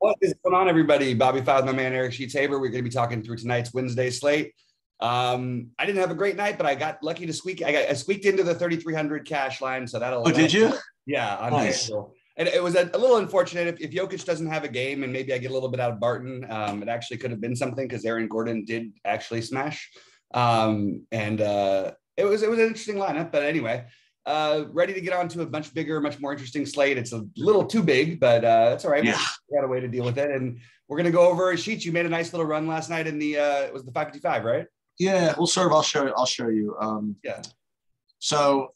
What is going on, everybody? Bobby Files, my man Eric Sheets Haber. We're going to be talking through tonight's Wednesday slate. Um, I didn't have a great night, but I got lucky to squeak. I got I squeaked into the 3,300 cash line, so that'll. Oh, did you? Yeah, on Nice. FanDuel. And it was a, a little unfortunate if, if Jokic doesn't have a game and maybe I get a little bit out of Barton. Um, it actually could have been something because Aaron Gordon did actually smash. Um, and uh, it was it was an interesting lineup. But anyway, uh, ready to get on to a much bigger, much more interesting slate. It's a little too big, but uh, that's all right. Yeah. We got a way to deal with it. And we're gonna go over sheets. You made a nice little run last night in the uh, it was the 555, right? Yeah, well, serve. I'll show you. I'll show you. Um, Yeah. So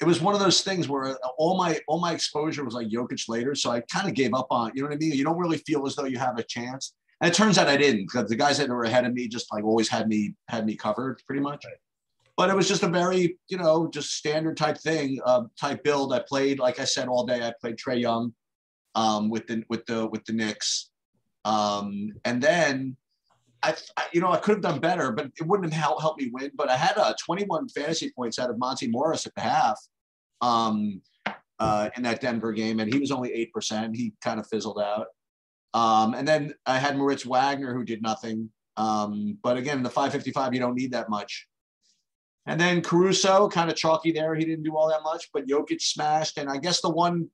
it was one of those things where all my all my exposure was like Jokic later, so I kind of gave up on. You know what I mean? You don't really feel as though you have a chance, and it turns out I didn't because the guys that were ahead of me just like always had me had me covered pretty much. But it was just a very you know just standard type thing, uh, type build. I played like I said all day. I played Trae Young um, with the with the with the Knicks, um, and then I, I, you know, I could have done better, but it wouldn't have helped, me win. But I had uh, 21 fantasy points out of Monte Morris at the half um, uh, in that Denver game, and he was only 8%. He kind of fizzled out. Um, and then I had Moritz Wagner, who did nothing. Um, but again, in the 555, you don't need that much. And then Caruso, kind of chalky there. He didn't do all that much, but Jokic smashed. And I guess the one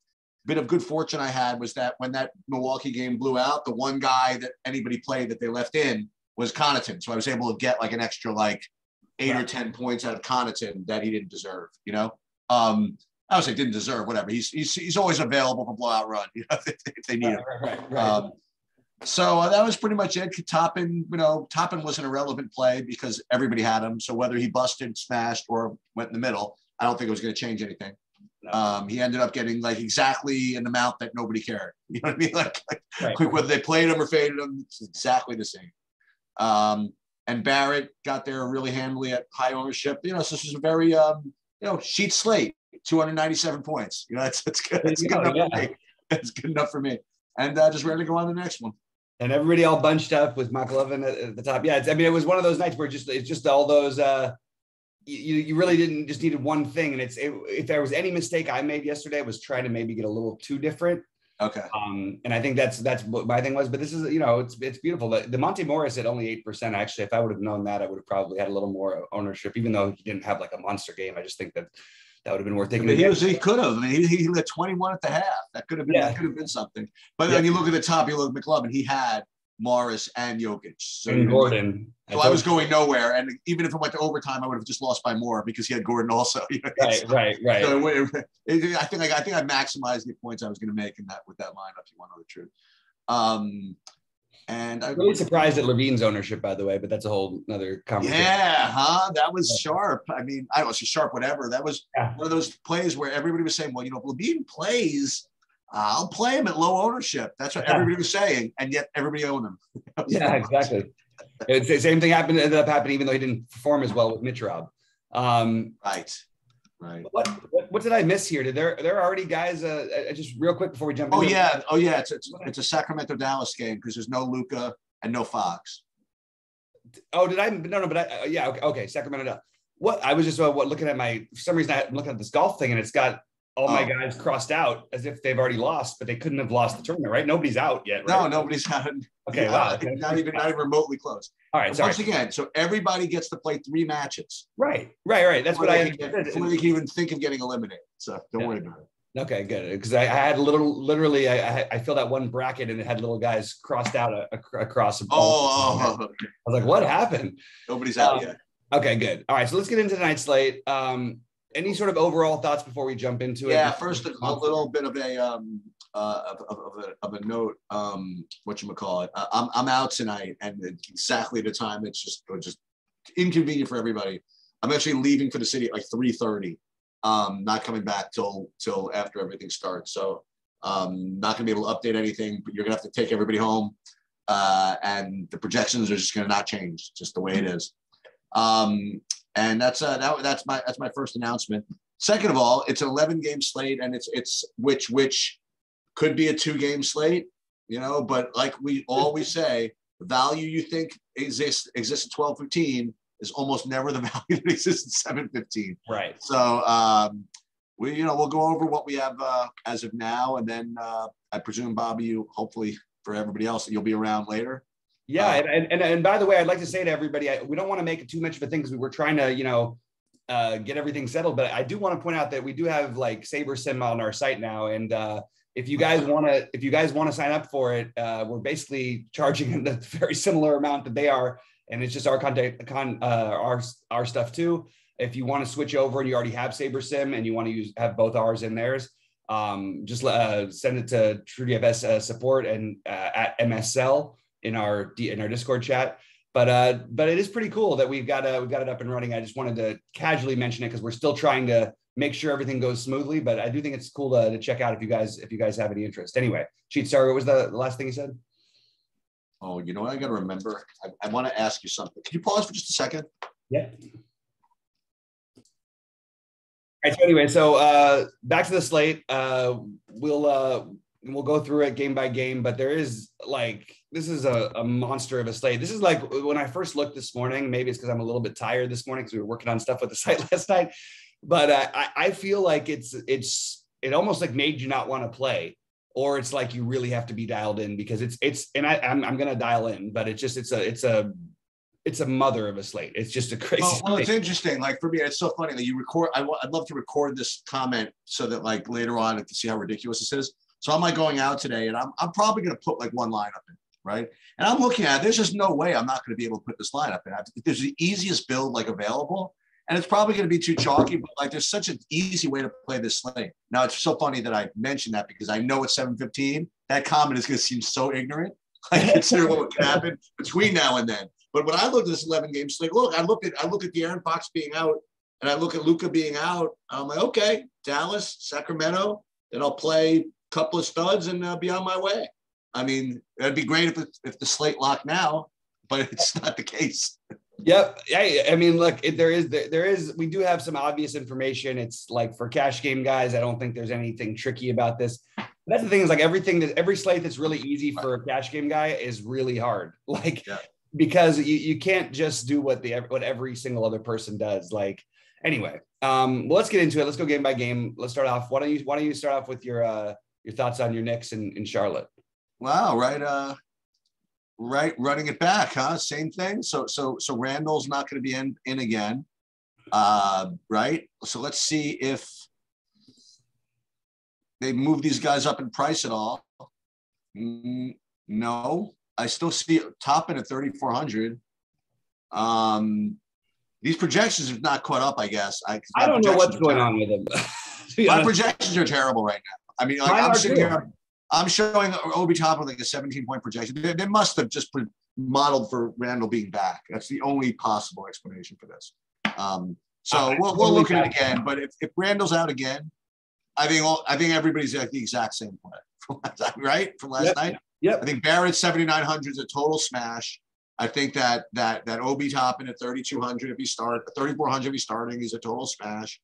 bit of good fortune I had was that when that Milwaukee game blew out, the one guy that anybody played that they left in was Connaughton. So I was able to get like an extra like eight or ten points out of Connaughton that he didn't deserve. You know, um, I would say didn't deserve whatever. He's he's, he's always available for blowout run. You know, if, if they need him. right, right, right. Um, so uh, that was pretty much it. Toppin, you know, Toppin was an irrelevant play because everybody had him. So whether he busted, smashed, or went in the middle, I don't think it was going to change anything. No. Um, he ended up getting like exactly an amount that nobody cared. You know what I mean? Like, like Right. quick whether they played him or faded him, it's exactly the same. Um, and Barrett got there really handily at high ownership. You know, so this is a very um, you know sheet slate, 297 points. You know, that's that's good. That's good enough go, for me. That's good enough for me. And uh, just ready to go on to the next one. And everybody all bunched up with McLovin at, at the top. Yeah, it's, I mean, it was one of those nights where just it's just all those. uh you, you really didn't just needed one thing, and it's it, if there was any mistake I made yesterday was trying to maybe get a little too different. Okay. Um, and I think that's that's what my thing was. But this is you know it's it's beautiful. The, the Monte Morris at only eight percent. Actually, if I would have known that, I would have probably had a little more ownership, even though he didn't have like a monster game. I just think that that would have been worth taking. But he was he could have. I mean, he, he lit 21 at the half. That could have been Yeah. that could have been something. But Yeah. then you look at the top, you look at McLovin, he had Morris and Jokic. So, and Gordon. so I was going nowhere. And even if it went to overtime, I would have just lost by more because he had Gordon also. You know, right, right, right. So it, it- it- I think I, I think I maximized the points I was going to make in that with that lineup. If you want to know the truth. Um, and I I'm really surprised at LaVine's ownership, by the way, but that's a whole other conversation. Yeah, huh? That was Yeah. sharp. I mean, I don't know, it's sharp, whatever. That was Yeah. one of those plays where everybody was saying, well, you know, if Levine plays, uh, I'll play him at low ownership. That's what Yeah. everybody was saying. And yet everybody owned him. Yeah, exactly. It's the same thing happened, ended up happening, even though he didn't perform as well with Mitrob. Um, Right. Right. what, what what did I miss here? Did there there are already guys? Uh, uh, just real quick before we jump. Oh, into it. yeah. Oh, yeah. It's, it's, it's a Sacramento Dallas game because there's no Luka and no Fox. Oh, did I? No, no. But I, uh, yeah. Okay, okay. Sacramento. What I was just uh, what looking at my for some reason I'm looking at this golf thing and it's got all my Oh. guys crossed out as if they've already lost, but they couldn't have lost the tournament, right? Nobody's out yet. Right? No, nobody's out. Okay. Wow. Okay. Not even, not even remotely close. All right. Once again, so everybody gets to play three matches. Right. Right. Right. That's before what I get- before they can even think of getting eliminated. So don't Yeah. worry about it. Okay, good. Because I, I had little, literally, I, I filled out one bracket and it had little guys crossed out a, a- across. Oh, oh, oh, I was like, what happened? nobody's out Um, yet. Okay, good. All right, so let's get into tonight's slate. Um, any sort of overall thoughts before we jump into it? Yeah, first a, a little bit of a um uh of, of, of a, of a note. Um, what you call it? Uh, I'm I'm out tonight, and exactly the time. It's just just inconvenient for everybody. I'm actually leaving for the city at like 3:30. Um, not coming back till till after everything starts. So um, not gonna be able to update anything. But you're gonna have to take everybody home, uh, and the projections are just gonna not change, just the way it is. Um, and that's uh, that, that's my that's my first announcement. Second of all, it's an 11 game slate, and it's it's which which could be a two game slate, you know. But like we always say, the value you think exists exists at 12 15 is almost never the value that exists at 7 15. right. So um, we you know we'll go over what we have uh, as of now, and then uh, I presume Bobby, you hopefully for everybody else. You'll be around later. Yeah, uh, and, and and by the way, I'd like to say to everybody, I, we don't want to make it too much of a thing because we're trying to, you know, uh, get everything settled. But I do want to point out that we do have like SaberSim on our site now, and uh, if you guys want to, if you guys want to sign up for it, uh, we're basically charging a very similar amount that they are, and it's just our content, con, uh, our our stuff too. If you want to switch over and you already have SaberSim and you want to use have both ours and theirs, um, just uh, send it to TrueDFS uh, support and uh, at MSL in our in our Discord chat. But uh, but it is pretty cool that we've got uh, we've got it up and running. I just wanted to casually mention it because we're still trying to make sure everything goes smoothly. But I do think it's cool to, to check out if you guys if you guys have any interest. Anyway, cheat sorry, what was the, last thing you said? Oh, you know what I got to remember? I, I want to ask you something. Can you pause for just a second? Yeah. All right, so anyway, so uh, back to the slate. Uh, we'll uh, we'll go through it game by game, but there is like this is a, a monster of a slate. This is like when I first looked this morning. Maybe it's because I'm a little bit tired this morning because we were working on stuff with the site last night. But uh, I, I feel like it's it's it almost like made you not want to play, or it's like you really have to be dialed in because it's it's and I I'm, I'm gonna dial in, but it's just it's a it's a it's a mother of a slate. It's just a crazy. Well, well it's interesting. Like for me, it's so funny that you record. I, would love to record this comment so that like later on, I can see how ridiculous this is. So I'm like going out today, and I'm I'm probably going to put like one line up in, right? And I'm looking at it, there's just no way I'm not going to be able to put this line up in. There's the easiest build like available, and it's probably going to be too chalky, but like there's such an easy way to play this slate. Now it's so funny that I mentioned that because I know it's 7:15. That comment is going to seem so ignorant. I consider what can happen between now and then. But when I look at this 11 game slate, look, I look at I look at the Aaron Fox being out, and I look at Luka being out. I'm like, okay, Dallas, Sacramento. Then I'll play couple of studs and uh, be on my way. I mean, it'd be great if it, if the slate locked now, but it's not the case. Yep. I, I mean, look, it, there is there, there is we do have some obvious information. It's like for cash game guys, I don't think there's anything tricky about this. That's the thing is like everything that every slate that's really easy for a cash game guy is really hard. Like yeah. because you, you can't just do what the what every single other person does. Like anyway, um, well, let's get into it. Let's go game by game. Let's start off. Why don't you why don't you start off with your uh your thoughts on your Knicks in, in Charlotte. Wow, right. Uh, right, running it back, huh? Same thing. So, so, so Randle's not going to be in in again, uh, right? So let's see if they move these guys up in price at all. No, I still see it Toppin at 3,400. Um, these projections have not caught up, I guess. I, I don't know what's going on with them. my projections are terrible right now. I mean, like, I'm sitting here, I'm showing Obi Toppin like a 17 point projection. They, they must have just modeled for Randle being back. That's the only possible explanation for this. Um, so uh, we'll, we'll look at it again. But if, if Randle's out again, I think all, I think everybody's at the exact same play, right? From last yep. night. Yep. I think Barrett 7,900 is a total smash. I think that that that Obi Toppin at 3,200 if he start, 3,400 if he's starting, he's a total smash.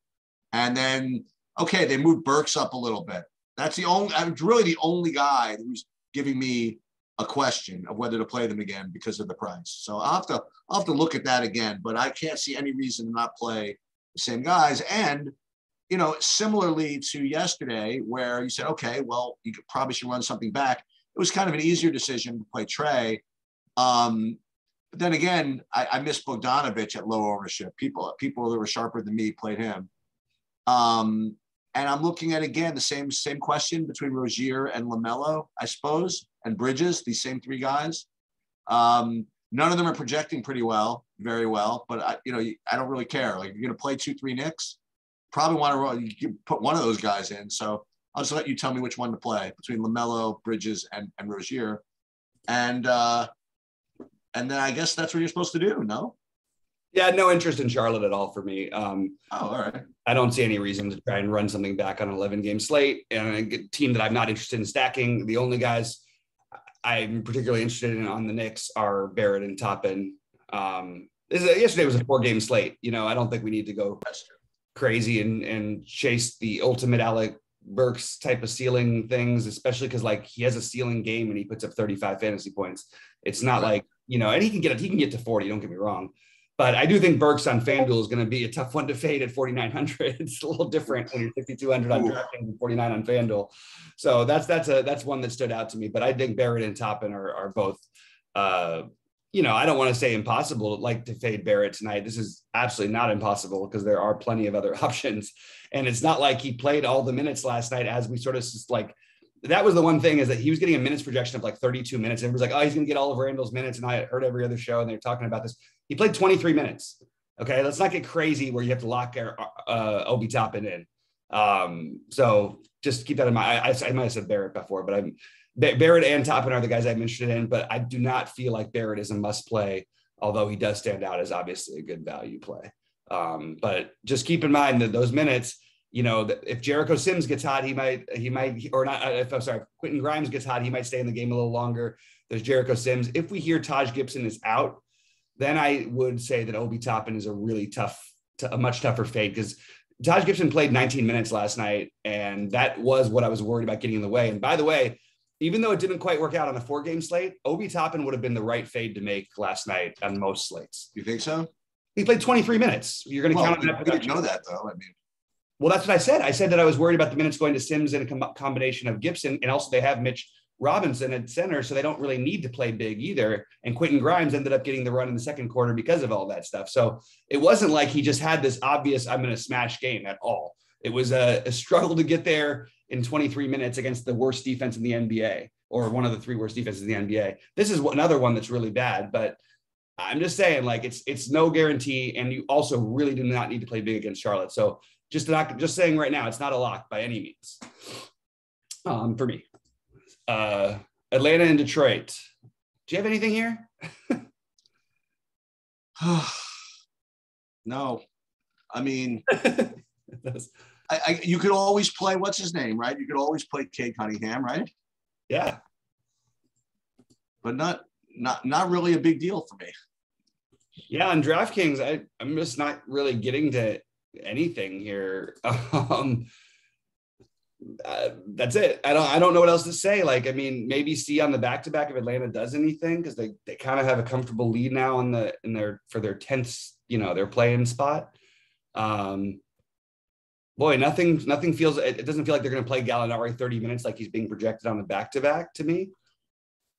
And then okay, they moved Burks up a little bit. That's the only, I'm really the only guy who's giving me a question of whether to play them again because of the price. So I'll have to, I'll have to look at that again, but I can't see any reason to not play the same guys. And, you know, similarly to yesterday, where you said, okay, well, you could, probably should run something back. It was kind of an easier decision to play Trae. Um, but then again, I, I missed Bogdanovic at low ownership. People, people that were sharper than me played him. Um, and I'm looking at again the same same question between Rozier and LaMelo, I suppose, and Bridges, these same three guys. Um, none of them are projecting pretty well, very well. But I, you know, I don't really care. Like you're going to play two, three Knicks, probably want to put one of those guys in. So I'll just let you tell me which one to play between LaMelo, Bridges, and and Rozier, and uh, and then I guess that's what you're supposed to do. No. Yeah, no interest in Charlotte at all for me. Um, oh, all right. I don't see any reason to try and run something back on an 11 game slate and a team that I'm not interested in stacking. The only guys I'm particularly interested in on the Knicks are Barrett and Toppin. Um, yesterday was a four game slate. You know, I don't think we need to go crazy and, and chase the ultimate Alec Burks type of ceiling things, especially because like he has a ceiling game and he puts up 35 fantasy points. It's not right. like, you know, and he can get it, he can get to 40, don't get me wrong but I do think Burks on FanDuel is going to be a tough one to fade at 4,900. It's a little different when you're 6,200 on DraftKings and 49 on FanDuel. So that's that's a that's one that stood out to me. But I think Barrett and Toppin are are both. Uh, you know, I don't want to say impossible like to fade Barrett tonight. This is absolutely not impossible because there are plenty of other options. And it's not like he played all the minutes last night as we sort of just like that was the one thing is that he was getting a minutes projection of like 32 minutes. And it was like, oh, he's going to get all of Randle's minutes. And I heard every other show and they're talking about this. He played 23 minutes. Okay. Let's not get crazy where you have to lock uh, Obi Toppin in. Um, so just keep that in mind. I, I, I might have said Barrett before, but I'm Barrett and Toppin are the guys I'm interested in, but I do not feel like Barrett is a must play, although he does stand out as obviously a good value play. Um, but just keep in mind that those minutes, you know, if Jericho Sims gets hot, he might, he might, or not, if I'm sorry, Quentin Grimes gets hot, he might stay in the game a little longer. There's Jericho Sims. If we hear Taj Gibson is out, then I would say that Obi Toppin is a really tough, a much tougher fade because Taj Gibson played 19 minutes last night, and that was what I was worried about getting in the way. And by the way, even though it didn't quite work out on a four game slate, Obi Toppin would have been the right fade to make last night on most slates. You think so? He played 23 minutes. You're going to well, count on that. We didn't know that though. I mean, well, that's what I said. I said that I was worried about the minutes going to Sims in a com- combination of Gibson, and also they have Mitch Robinson at center, so they don't really need to play big either. And Quentin Grimes ended up getting the run in the second quarter because of all that stuff. So it wasn't like he just had this obvious "I'm going to smash" game at all. It was a, a struggle to get there in 23 minutes against the worst defense in the NBA or one of the three worst defenses in the NBA. This is another one that's really bad, but I'm just saying, like it's it's no guarantee, and you also really do not need to play big against Charlotte. So just not just saying right now, it's not a lock by any means. Um, for me, uh, Atlanta and Detroit. Do you have anything here? no, I mean, I, I, you could always play what's his name, right? You could always play Cade Cunningham, right? Yeah. But not not not really a big deal for me. Yeah, on DraftKings, I, I'm just not really getting to anything here. Um, uh, that's it. I don't I don't know what else to say. Like, I mean, maybe see on the back to back if Atlanta does anything because they they kind of have a comfortable lead now in the in their for their tenth, you know, their playing spot. Um, boy, nothing nothing feels it doesn't feel like they're going to play Gallinari 30 minutes like he's being projected on the back to back to me.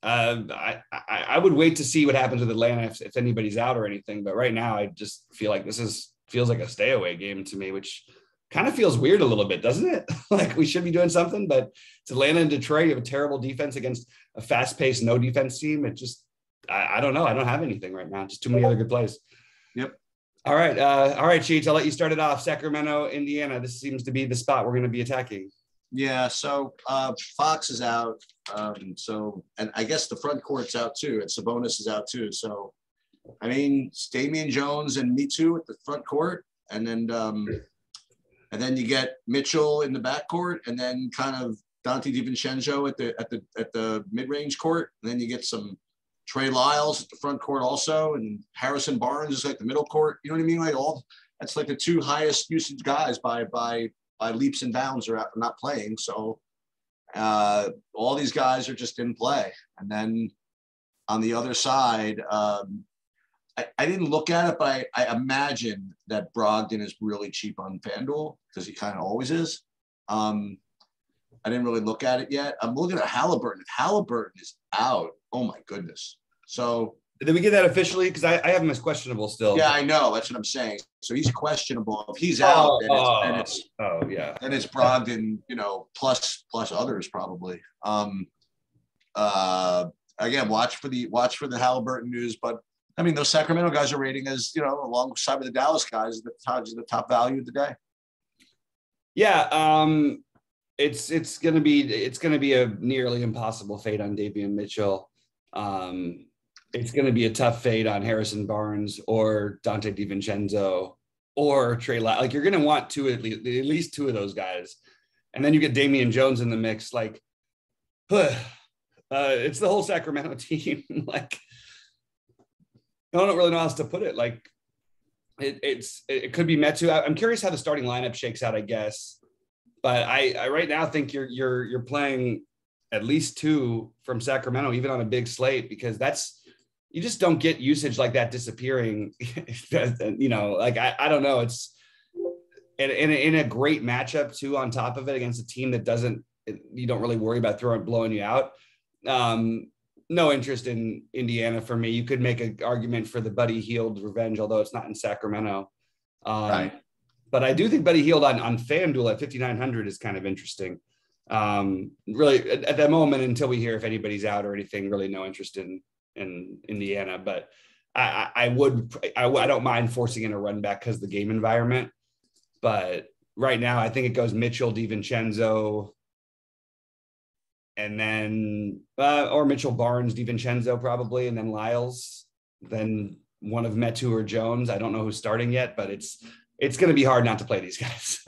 Uh, I, I, I would wait to see what happens with Atlanta if, if anybody's out or anything. But right now, I just feel like this is feels like a stay away game to me, which kind of feels weird a little bit, doesn't it? like we should be doing something, but it's Atlanta and Detroit. You have a terrible defense against a fast paced, no defense team. It just, I, I, don't know. I don't have anything right now. Just too many other good plays. Yep. All right. Uh, all right, Sheets. I'll let you start it off. Sacramento, Indiana. This seems to be the spot we're going to be attacking. Yeah. So uh, Fox is out. Um, so, and I guess the front court's out too, and Sabonis is out too. So, I mean, Damion Jones and Metu at the front court, and then um, and then you get Mitchell in the back court, and then kind of Donte DiVincenzo at the at the at the mid range court, and then you get some Trey Lyles at the front court also, and Harrison Barnes is like the middle court. You know what I mean? Like all that's like the two highest usage guys by by by leaps and bounds are not playing. So uh, all these guys are just in play. And then on the other side, um, I, I, didn't look at it, but I, I imagine that Brogdon is really cheap on FanDuel because he kind of always is. Um, I didn't really look at it yet. I'm looking at Halliburton. If Halliburton is out, oh my goodness. So did we get that officially? Because I, I, have him as questionable still. Yeah, I know. That's what I'm saying. So he's questionable. If he's out, oh, then, it's, oh, then it's oh yeah, then it's Brogdon, you know, plus plus others probably. Um, uh, again, watch for the watch for the Halliburton news. But I mean, those Sacramento guys are rating as you know, alongside with the Dallas guys, the top the top value of the day. Yeah, um, it's it's gonna be it's gonna be a nearly impossible fate on Davion Mitchell. Um, it's going to be a tough fade on Harrison Barnes or Donte DiVincenzo or Trey. La- like you're going to want two at least, at least two of those guys, and then you get Damion Jones in the mix. Like, uh, it's the whole Sacramento team. like, I don't really know how else to put it. Like, it, it's it could be Metu. I'm curious how the starting lineup shakes out. I guess, but I, I right now think you're you're you're playing at least two from Sacramento, even on a big slate, because that's you just don't get usage like that disappearing. you know, like I, I don't know. It's in, in, a, in a great matchup too. On top of it, against a team that doesn't, you don't really worry about throwing blowing you out. Um, no interest in Indiana for me. You could make an argument for the Buddy Hield revenge, although it's not in Sacramento. Um, right. But I do think Buddy Hield on on FanDuel at 5900 is kind of interesting. Um, really, at, at that moment, until we hear if anybody's out or anything, really no interest in in Indiana. But I, I would I, I don't mind forcing in a run back because the game environment. But right now, I think it goes Mitchell, DiVincenzo, and then uh, or Mitchell Barnes, DiVincenzo probably, and then Lyles, then one of Metu or Jones. I don't know who's starting yet, but it's it's going to be hard not to play these guys.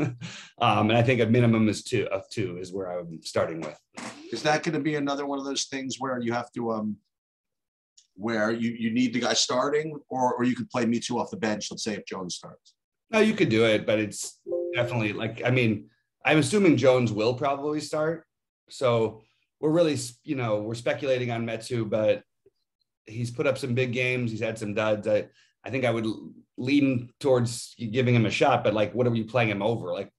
um, and I think a minimum is two of two is where I'm starting with. Is that going to be another one of those things where you have to um where you you need the guy starting, or or you could play Metu off the bench. Let's say if Jones starts. No, you could do it, but it's definitely like I mean, I'm assuming Jones will probably start. So we're really, you know, we're speculating on Metu, but he's put up some big games. He's had some duds. I, I think I would lean towards giving him a shot, but like, what are you playing him over? Like,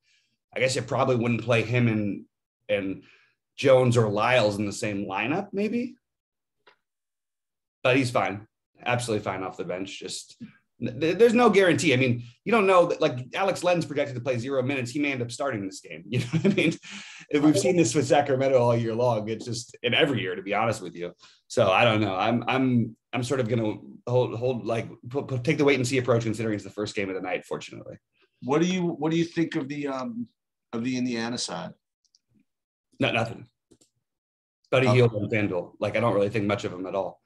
I guess you probably wouldn't play him and and Jones or Lyles in the same lineup, maybe. But he's fine, absolutely fine off the bench. Just there's no guarantee. I mean, you don't know that like Alex Len's projected to play zero minutes. He may end up starting this game. You know what I mean? If we've seen this with Sacramento all year long, it's just in every year, to be honest with you. So I don't know. I'm I'm I'm sort of gonna hold hold like take the wait and see approach, considering it's the first game of the night. Fortunately. What do you what do you think of the um of the Indiana side? Not nothing. Buddy. Hield and FanDuel. Like I don't really think much of him at all.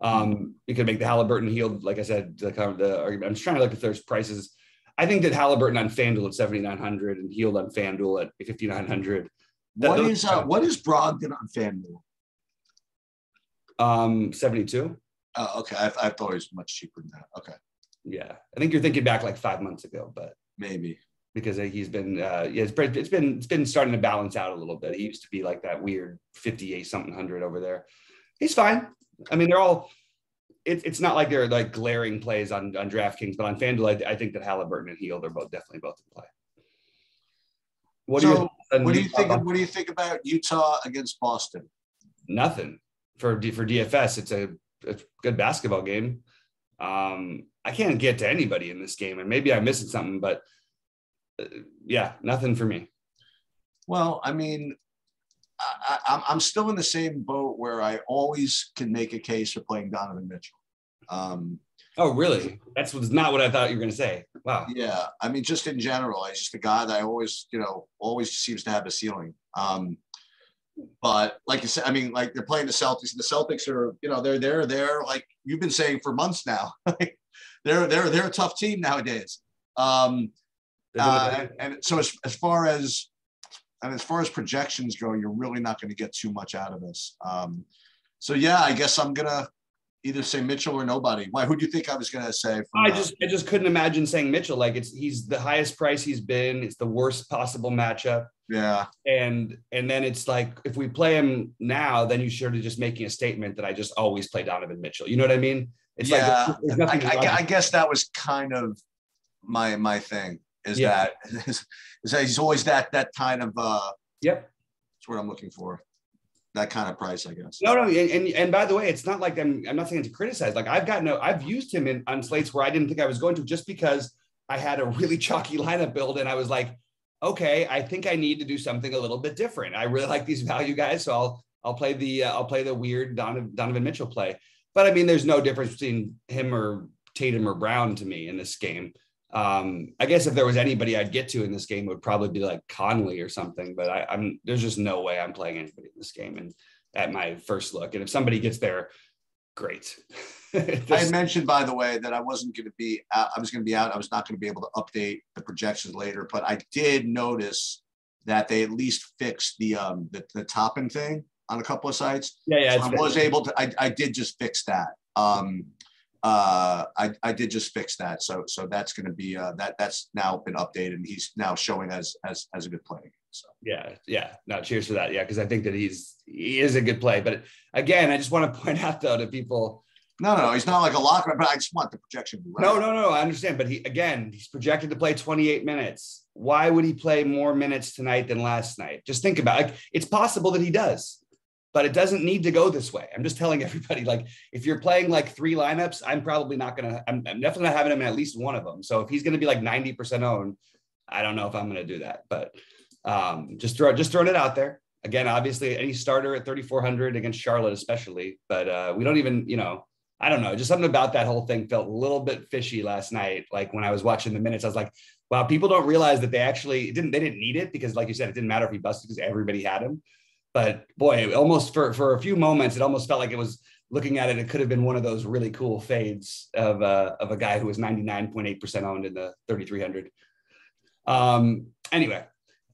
Um, you could make the Halliburton Hield, like I said, the kind of the argument. I'm just trying to look if there's prices. I think that Halliburton on FanDuel at 7,900 and Hield on FanDuel at 5,900. What is uh, what is Brogdon on FanDuel? Um, 72. Oh, okay. I, I thought it was much cheaper than that. Okay. Yeah, I think you're thinking back like five months ago, but maybe because he's been uh, yeah, it's, it's been it's been starting to balance out a little bit. He used to be like that weird 58 something hundred over there. He's fine. I mean, they're all. It, it's not like they're like glaring plays on on DraftKings, but on FanDuel, I, I think that Halliburton and Hield are both definitely both in play. What so, do you what do you think? What do you think about Utah against Boston? Nothing for for DFS. It's a, a good basketball game. Um, I can't get to anybody in this game, and maybe I'm missing something, but uh, yeah, nothing for me. Well, I mean, I, am still in the same boat where I always can make a case for playing Donovan Mitchell. Um, oh, really? That's not what I thought you were going to say. Wow. Yeah, I mean, just in general, he's just a guy that I always, you know, always seems to have a ceiling. Um, but like you said, I mean, like they're playing the Celtics. The Celtics are, you know, they're they're they're like you've been saying for months now. they're they're they're a tough team nowadays. Um, uh, and, and so as, as far as and as far as projections go, you're really not going to get too much out of this. Um, so yeah, I guess I'm gonna either say Mitchell or nobody. Why? Who do you think I was gonna say? I just I just couldn't imagine saying Mitchell. Like it's he's the highest price he's been. It's the worst possible matchup. Yeah. And and then it's like if we play him now, then you sort of just making a statement that I just always play Donovan Mitchell. You know what I mean? It's yeah. like I, I, I guess that was kind of my my thing is yeah. that is, is that he's always that that kind of uh yep. that's what i'm looking for. That kind of price i guess. No no and, and, and by the way it's not like i'm i'm not saying to criticize. Like i've got no i've used him in on slates where i didn't think i was going to just because i had a really chalky lineup build and i was like okay i think i need to do something a little bit different. I really like these value guys so i'll i'll play the uh, i'll play the weird donovan, donovan mitchell play. But i mean there's no difference between him or tatum or brown to me in this game um, I guess if there was anybody I'd get to in this game, would probably be like Conley or something. But I, am there's just no way I'm playing anybody in this game. And at my first look, and if somebody gets there, great. I mentioned, by the way, that I wasn't going to be. Out, I was going to be out. I was not going to be able to update the projections later. But I did notice that they at least fixed the um the, the Toppin thing on a couple of sites. Yeah, yeah. So I was able to. I, I did just fix that. Um, uh, I, I did just fix that. So so that's going to be uh, that that's now been updated and he's now showing as as as a good play. So yeah, yeah. No, cheers for that. Yeah, because I think that he's he is a good play. But again, I just want to point out though to people No, no, he's not like a locker, but I just want the projection. Right. No, no, no. I understand, but he again, he's projected to play 28 minutes. Why would he play more minutes tonight than last night? Just think about it. Like, it's possible that he does, but it doesn't need to go this way. I'm just telling everybody, like, if you're playing like three lineups, I'm probably not gonna. I'm, I'm definitely not having him in at least one of them. So if he's gonna be like 90% owned, I don't know if I'm gonna do that, but um, just throw just throwing it out there. Again, obviously, any starter at 3,400 against Charlotte, especially, but uh, we don't even, you know I don't know, just something about that whole thing felt a little bit fishy last night. Like when I was watching the minutes, I was like, wow, people don't realize that they actually didn't, they didn't need it because like you said, it didn't matter if he busted because everybody had him. But boy, almost for, for a few moments, it almost felt like it was looking at it. It could have been one of those really cool fades of, uh, of a guy who was 99.8% owned in the 3,300. Um, anyway,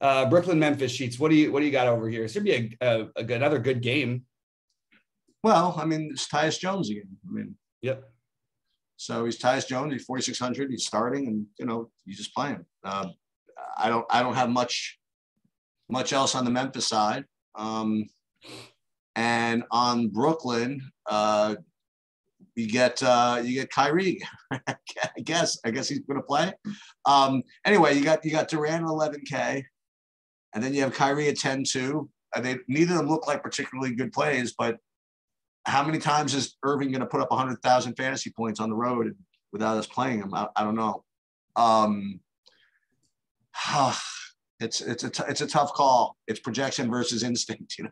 uh, Brooklyn, Memphis sheets. What do you, what do you got over here? It's gonna be a, a, a another good game. Well, I mean, it's Tyus Jones again. I mean, yep. So he's Tyus Jones. He's 4,600. He's starting, and you know, he's just playing. Uh, I don't, I don't have much, much else on the Memphis side. Um, and on Brooklyn, uh, you get, uh, you get Kyrie. I guess, I guess he's going to play. Um, anyway, you got, you got Durant 11k, and then you have Kyrie at 10-2. And they neither of them look like particularly good plays, but how many times is Irving going to put up 100,000 fantasy points on the road without us playing him? I, I don't know. Um, it's it's a t- it's a tough call. It's projection versus instinct. You know,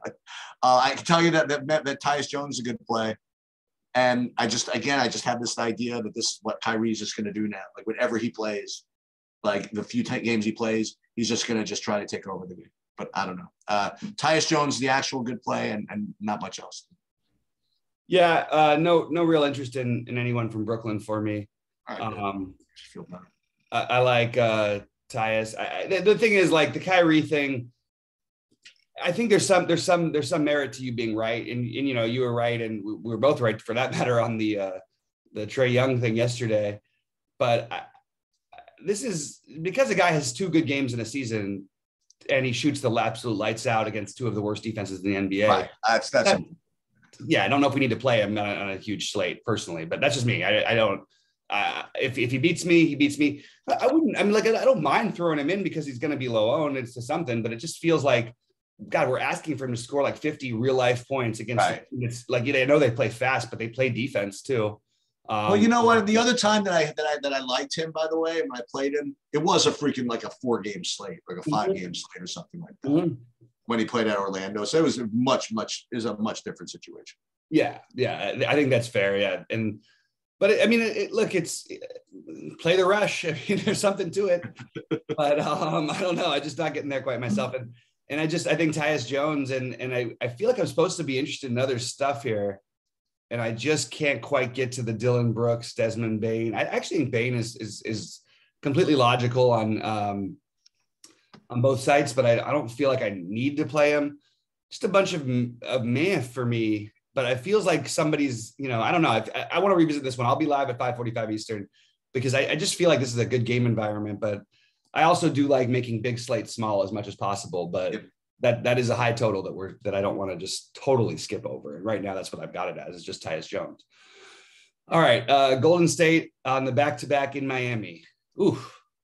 uh, I can tell you that that that Tyus Jones is a good play, and I just again I just have this idea that this is what Kyrie's just going to do now. Like whatever he plays, like the few t- games he plays, he's just going to just try to take over the game. But I don't know. Uh, Tyus Jones, the actual good play, and and not much else. Yeah, uh, no, no real interest in in anyone from Brooklyn for me. Right, um. I, I like uh, Tyus. I, the, the thing is, like the Kyrie thing. I think there's some there's some there's some merit to you being right, and and you know you were right, and we, we were both right for that matter on the uh, the Trae Young thing yesterday. But I, this is because a guy has two good games in a season, and he shoots the absolute lights out against two of the worst defenses in the NBA. Right. That's that's. That, yeah, I don't know if we need to play him on a, on a huge slate personally, but that's just me. I, I don't. Uh, if, if he beats me, he beats me. I wouldn't. I'm like I don't mind throwing him in because he's going to be low owned. It's to something, but it just feels like God, we're asking for him to score like 50 real life points against. Right. It's like you know, I know they play fast, but they play defense too. Um, well, you know what? The other time that I that I that I liked him, by the way, when I played him, it was a freaking like a four game slate, like a 5 mm-hmm. game slate or something like that. Mm-hmm when he played at Orlando. So it was a much, much is a much different situation. Yeah, yeah, I think that's fair. Yeah, and but I mean, it, look, it's play the rush. I mean, there's something to it, but um, I don't know. I'm just not getting there quite myself, and and I just I think Tyus Jones and and I I feel like I'm supposed to be interested in other stuff here, and I just can't quite get to the Dillon Brooks, Desmond Bane. I actually think Bane is is is completely logical on um on both sides, but I, I don't feel like I need to play him. Just a bunch of, of meh for me, but it feels like somebody's, you know, I don't know. I, I want to revisit this one. I'll be live at 545 Eastern because I, I just feel like this is a good game environment, but I also do like making big slates small as much as possible, but yep. that that is a high total that we're that I don't want to just totally skip over. And right now, that's what I've got it as is just Tyus Jones. All right, uh, Golden State on the back to back in Miami. Ooh,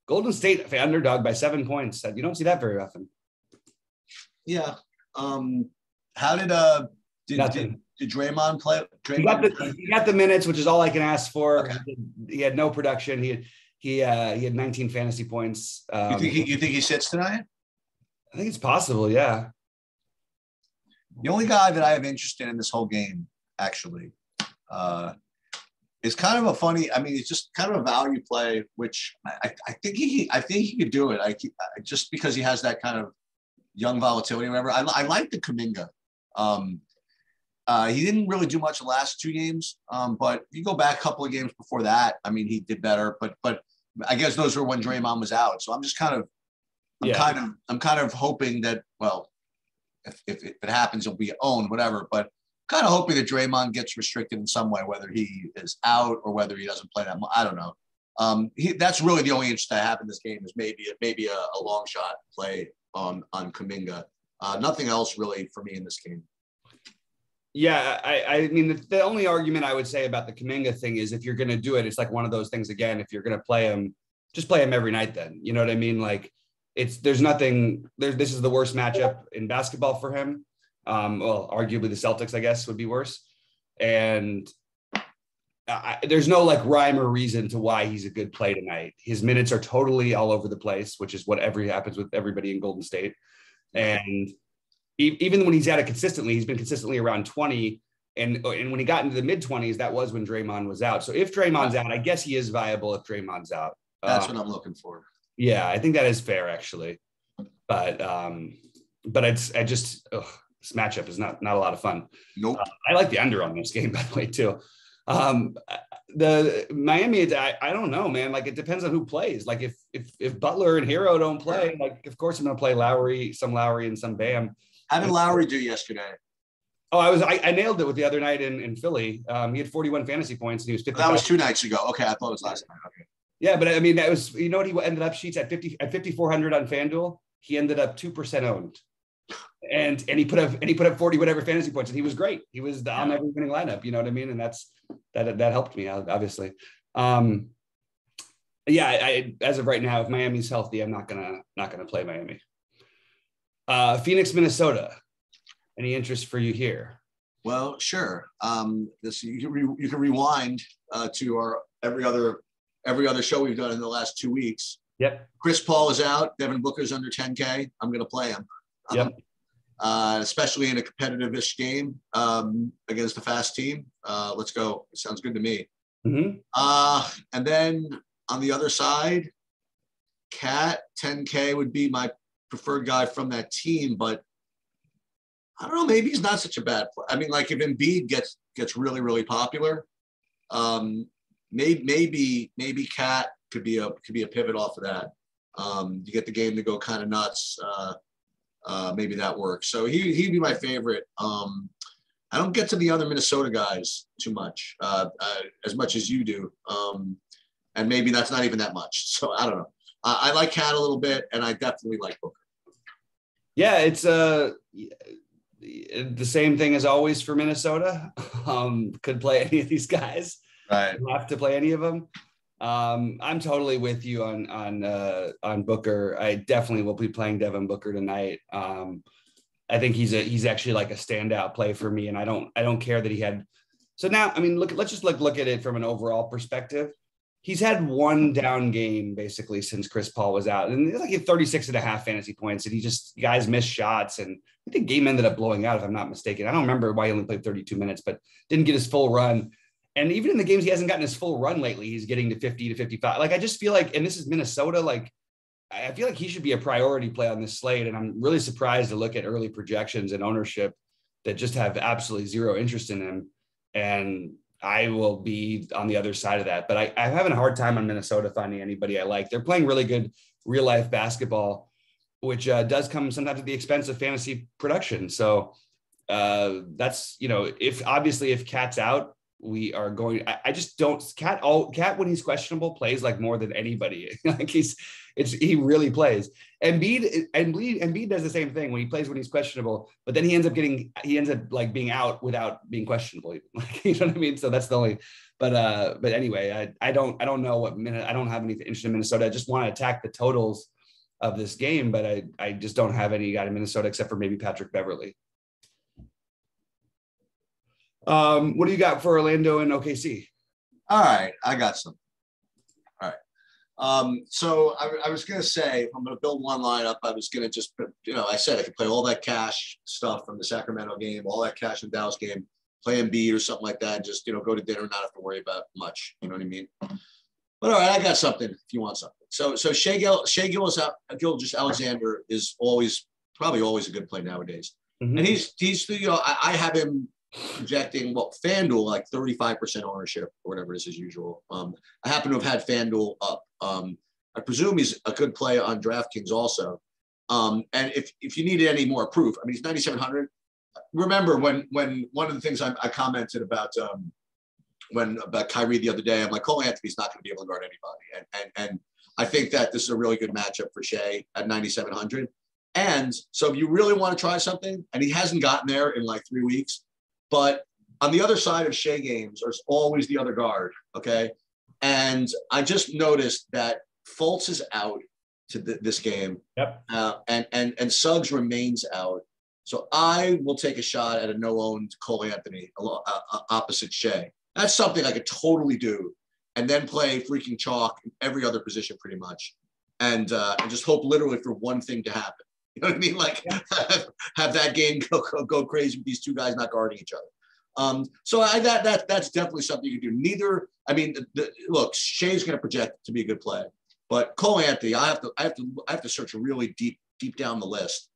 Golden State underdog by seven points. You don't see that very often. Yeah. Um, how did uh did, did, did Draymond play? Draymond he, got the, he got the minutes, which is all I can ask for. Okay. He had no production. He had he uh, he had 19 fantasy points. Um, you think he, you think he sits tonight? I think it's possible. Yeah. The only guy that I have interest in in this whole game, actually, uh, it's kind of a funny. I mean, it's just kind of a value play, which I, I think he, I think he could do it. I I, just because he has that kind of young volatility. Whatever. I, I like the Kuminga. Um, uh, he didn't really do much the last two games, um, but you go back a couple of games before that. I mean, he did better. But but I guess those were when Draymond was out. So I'm just kind of, I'm yeah. kind of, I'm kind of hoping that well, if, if it happens, he'll be owned, whatever. But kind of hoping that Draymond gets restricted in some way, whether he is out or whether he doesn't play that much. I don't know. Um, he, that's really the only interest I have in this game is maybe maybe a, a long shot play on on Kuminga. Uh, nothing else really for me in this game. Yeah, I, I mean, the, the, only argument I would say about the Kuminga thing is if you're going to do it, it's like one of those things again. If you're going to play him, just play him every night. Then you know what I mean. Like it's there's nothing. There's this is the worst matchup in basketball for him. Um, well, arguably the Celtics, I guess, would be worse. And I, there's no like rhyme or reason to why he's a good play tonight. His minutes are totally all over the place, which is what every happens with everybody in Golden State. And even when he's at it consistently, he's been consistently around 20. And, and when he got into the mid 20s, that was when Draymond was out. So if Draymond's out, I guess he is viable if Draymond's out. That's um, what I'm looking for. Yeah, I think that is fair actually. But um, but it's I just ugh, this matchup is not not a lot of fun. Nope. Uh, I like the under on this game by the way too. Um, the Miami, I, I don't know, man. Like it depends on who plays. Like if if if Butler and Herro don't play, like of course I'm gonna play Lowry, some Lowry and some Bam. How did Lowry do yesterday? Oh, I was I, I nailed it with the other night in, in Philly. Um, he had 41 fantasy points and he was 50. That was two nights ago. Okay, I thought it was last night. Okay. Yeah, but I mean that was you know what he ended up sheets at 50 at 5400 on FanDuel. He ended up two percent owned, and and he put up and he put up 40 whatever fantasy points and he was great. He was the, on every winning lineup. You know what I mean? And that's that that helped me obviously. Um, yeah, I, I, as of right now, if Miami's healthy, I'm not gonna not gonna play Miami. Uh, Phoenix, Minnesota. Any interest for you here? Well, sure. Um, this you can, re, you can rewind uh, to our every other every other show we've done in the last two weeks. Yep. Chris Paul is out. Devin Booker's under 10K. I'm going to play him. Um, yep. Uh, especially in a competitive-ish game um, against a fast team. Uh, let's go. It sounds good to me. Mm-hmm. Uh, and then on the other side, Cat 10K would be my preferred guy from that team, but I don't know. Maybe he's not such a bad Player. I mean, like if Embiid gets gets really really popular, um, maybe maybe maybe Cat could be a could be a pivot off of that. Um, you get the game to go kind of nuts. Uh, uh, maybe that works. So he he'd be my favorite. Um, I don't get to the other Minnesota guys too much, uh, uh, as much as you do, um, and maybe that's not even that much. So I don't know. I, I like Cat a little bit, and I definitely like Booker. Yeah, it's uh the same thing as always for Minnesota. Um, could play any of these guys. Right. Have to play any of them. Um, I'm totally with you on on uh, on Booker. I definitely will be playing Devin Booker tonight. Um, I think he's a he's actually like a standout play for me, and I don't I don't care that he had. So now, I mean, look. Let's just look look at it from an overall perspective. He's had one down game basically since Chris Paul was out, and it's like he had 36 and a half fantasy points, and he just guys missed shots, and I think game ended up blowing out if I'm not mistaken. I don't remember why he only played 32 minutes, but didn't get his full run. And even in the games he hasn't gotten his full run lately, he's getting to 50 to 55. Like I just feel like, and this is Minnesota, like I feel like he should be a priority play on this slate. And I'm really surprised to look at early projections and ownership that just have absolutely zero interest in him. And I will be on the other side of that. But I, I'm having a hard time on Minnesota finding anybody I like. They're playing really good real life basketball, which uh, does come sometimes at the expense of fantasy production. So uh, that's, you know, if obviously if Cat's out, we are going. I, I, just don't. Cat all Cat when he's questionable plays like more than anybody. like he's, it's he really plays. Embiid and Embiid, Embiid does the same thing when he plays when he's questionable, but then he ends up getting he ends up like being out without being questionable. Like you know what I mean. So that's the only. But uh, but anyway, I I don't I don't know what minute I don't have any interest in Minnesota. I just want to attack the totals of this game, but I I just don't have any guy in Minnesota except for maybe Patrick Beverley. Um, what do you got for Orlando and OKC? All right, I got some. All right. Um, so I, I was going to say, I'm going to build one lineup. I was going to just, you know, I said I could play all that cash stuff from the Sacramento game, all that cash in Dallas game, play Embiid or something like that, and just, you know, go to dinner and not have to worry about much. You know what I mean? But all right, I got something if you want something. So, so Shai, Gil, Shai Gillis, Alexander is always, probably always a good play nowadays. Mm-hmm. And he's, he's, you know, I, I have him projecting well FanDuel like 35% ownership or whatever it is as usual. Um, I happen to have had FanDuel up. Um, I presume he's a good play on DraftKings also. Um, and if, if you needed any more proof, I mean, he's 9,700. Remember when when one of the things I, I commented about um, when about Kyrie the other day, I'm like, Cole Anthony's not going to be able to guard anybody, and, and and I think that this is a really good matchup for Shai at 9,700. And so if you really want to try something, and he hasn't gotten there in like three weeks, But on the other side of Shai games, there's always the other guard. Okay. And I just noticed that Fultz is out to th- this game. Yep. Uh, and and and Suggs remains out. So I will take a shot at a no-owned Cole Anthony uh, uh, opposite Shai. That's something I could totally do, and then play freaking chalk in every other position pretty much, and uh, and just hope literally for one thing to happen. You know what I mean? Like have, have that game go, go, go crazy with these two guys not guarding each other. Um, so I, that that that's definitely something you can do. Neither, I mean, the, the, look, Shai's going to project to be a good play, but Cole Anthony, I have to, I have to, I have to search really deep, deep down the list.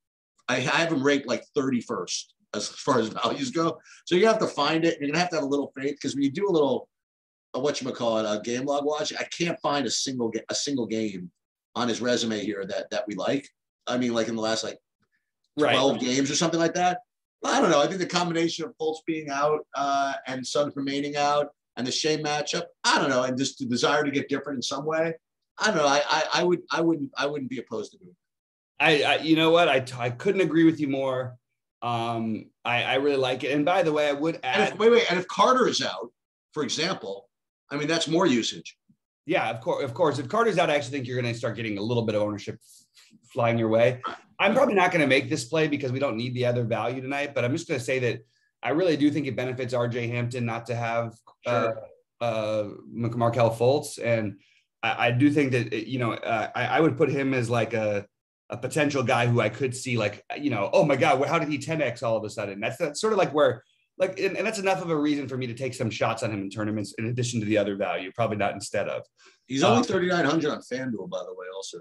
I, I have him ranked like 31st as far as values go. So you have to find it. You're gonna have to have a little faith because when you do a little, uh, what you call it, a game log watch, I can't find a single a single game on his resume here that that we like. I mean, like in the last like 12 right. games or something like that. I don't know. I think the combination of Fultz being out uh, and Suggs remaining out and the Shai matchup, I don't know, and just the desire to get different in some way. I don't know. I, I, I would I wouldn't I wouldn't be opposed to doing. I, I you know what I, I couldn't agree with you more. Um, I, I really like it. And by the way, I would add. If, wait, wait. And if Carter is out, for example, I mean that's more usage. Yeah, of course. Of course, if Carter's out, I actually think you're going to start getting a little bit of ownership flying your way. I'm probably not going to make this play because we don't need the other value tonight. But I'm just going to say that I really do think it benefits RJ Hampton not to have uh, uh, Markelle Fultz, and I, I, do think that you know uh, I, I would put him as like a a potential guy who I could see like you know oh my god how did he 10x all of a sudden that's, that's sort of like where like and, and, that's enough of a reason for me to take some shots on him in tournaments in addition to the other value probably not instead of he's only um, 3900 on fanduel by the way also